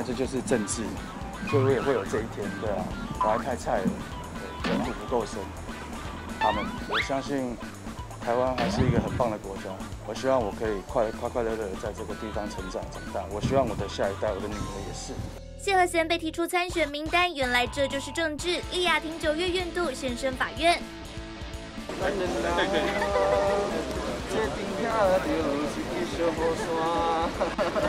来这就是政治，所以我也会有这一天，对啊，我还太菜了，对，程度不够深。他们，我相信台湾还是一个很棒的国家，我希望我可以快快快乐乐地在这个地方成长长大，我希望我的下一代，我的女儿也是。谢和弦被提出参选名单，原来这就是政治。李雅婷九月孕肚现身法院。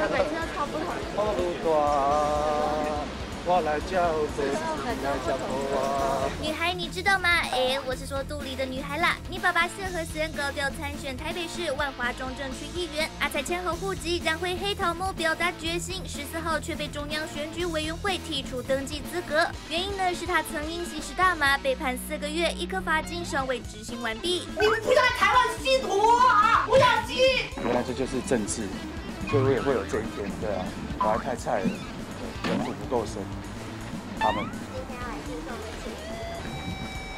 女孩，你知道吗？哎，我是说肚里的女孩啦。你爸爸谢和弦高调参选台北市万华中正区议员，阿才签合户籍，染回黑桃木，表达决心。十四号却被中央选举委员会剔除登记资格，原因呢是他曾因吸食大麻被判四个月，一颗罚金尚未执行完毕。你们不要在台湾吸毒啊！不要吸！原来这就是政治，所以我也会有这一天，对啊，我还太菜了，程度不够深。他们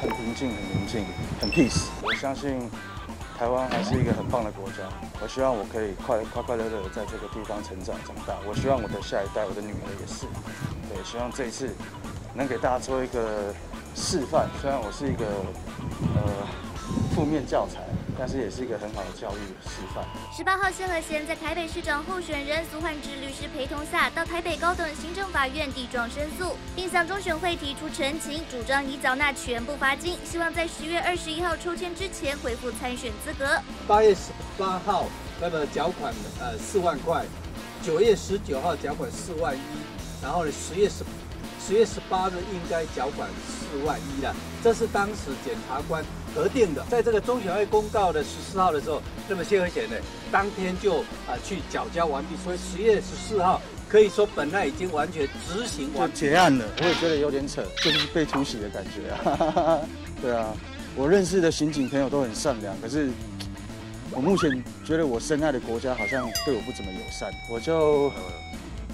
很平静，很宁静，很 peace。我相信台湾还是一个很棒的国家。我希望我可以快快快乐乐的在这个地方成长长大。我希望我的下一代，我的女儿也是。对，希望这一次能给大家做一个示范。虽然我是一个呃负面教材。但是也是一个很好的教育示范。十八号，谢和弦在台北市长候选人苏焕智律师陪同下，到台北高等行政法院递状申诉，并向中选会提出陈情，主张已缴纳全部罚金，希望在十月二十一号抽签之前恢复参选资格。八月十八号那个缴款呃四万块，九月十九号缴款四万一，然后呢十月十十月十八日应该缴款四万一了，这是当时检察官。核定的，在这个中选会公告的十四号的时候，那么谢和弦呢，当天就啊去缴交完毕，所以十月十四号可以说本来已经完全执行完结案了。我也觉得有点扯，就是被突袭的感觉啊。对啊，我认识的刑警朋友都很善良，可是我目前觉得我深爱的国家好像对我不怎么友善，我就。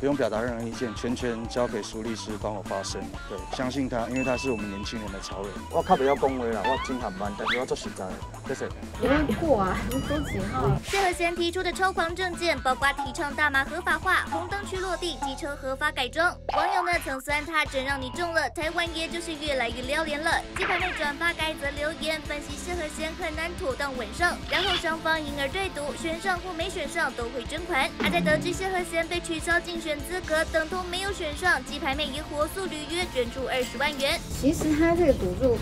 不用表达任何意见，全权交给苏律师帮我发声。对，相信他，因为他是我们年轻人的超人。我靠，不要恭维了，我真很慢，但是我做实在。谢谢。有人过啊？都几号？谢和弦提出的超狂政见，包括提倡大麻合法化、红灯区落地、机车合法改装。网友呢曾酸他，真让你中了。台湾爷就是越来越撩连了。鸡排妹转发该则留言，分析谢和弦很难妥当稳胜，然后双方因而对赌，选上或没选上都会捐款。而在得知谢和弦被取消竞选。选资格等同没有选上，鸡排妹也火速履约捐出二十万元。其实他这个赌注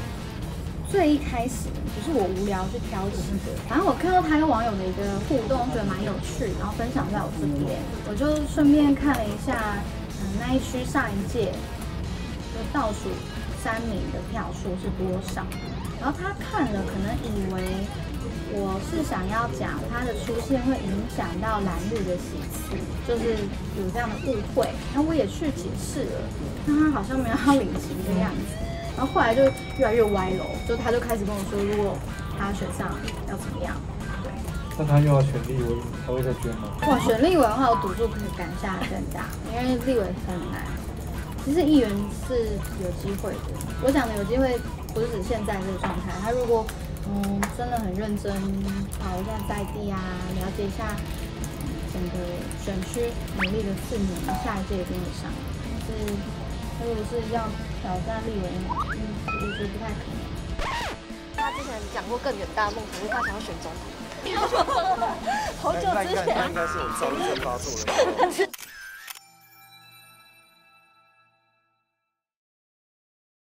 最一开始只是我无聊去挑的，反正我看到他跟网友的一个互动，觉得蛮有趣，然后分享在我这边，我就顺便看了一下，嗯，那一区上一届就倒数三名的票数是多少，然后他看了可能以为。我是想要讲它的出现会影响到蓝绿的喜次，就是有这样的误会。那我也去解释了，那他好像没有要领情的样子。然后后来就越来越歪楼，就他就开始跟我说，如果他选上要怎么样？对。那他又要选立委，他会再捐吗？哇，选立委的话，我赌注可以赶下更大，因为立委很难。其实议员是有机会的。我讲的有机会，不是指现在这个状态。他如果嗯，真的很认真，跑一下在地啊，了解一下整个选区，努力的四年，下一届一定会上。但是，如果是要挑战立委，嗯，我觉得不太可能。他之前讲过更远大的梦，可是他想要选总统。好久之前，应该是我躁郁症发作了。